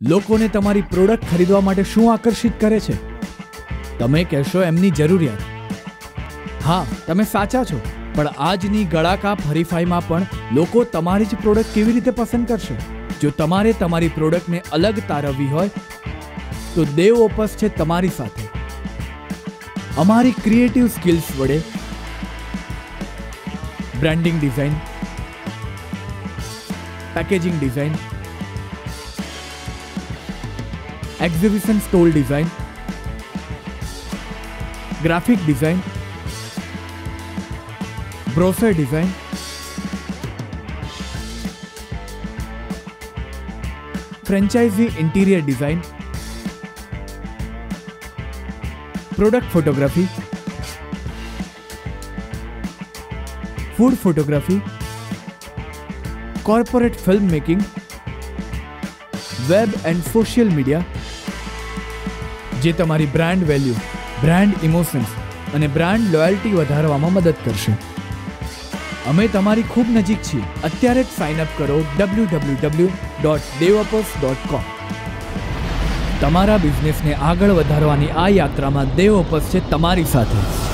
લોકોને તમારી પ્રોડક્ટ ખરીદવા માટે શું આકર્ષિત કરે છે? તમે કહેશો એમની જરૂરિયાત. હા, તમે સાચા છો, પણ આજની ગળાકાપ હરીફાઈમાં પણ લોકો તમારી જ પ્રોડક્ટ કેવી રીતે પસંદ કરશે? જો તમારે તમારી પ્રોડક્ટને અલગ તારવવી હોય, તો દેવ ઓપસ છે તમારી સાથે. અમારી ક્રિએટિવ સ્કિલ્સ વડે branding design, packaging design exhibition stall design graphic design brochure design franchisee interior design product photography food photography corporate film making web and social media, જે તમારી બ્રાન્ડ વેલ્યુ, બ્રાન્ડ ઇમોશન્સ અને brand loyalty વધારવામાં મદદ કરશે. અમે તમારી ખૂબ નજીક છીએ. અત્યારે જ સાઇન અપ કરો W W W dot દેવઅપર્સ dot com તમારા બિઝનેસને આગળ વધારવાની આ યાત્રામાં દેવપસ છે તમારી સાથે.